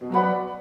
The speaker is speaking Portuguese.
Música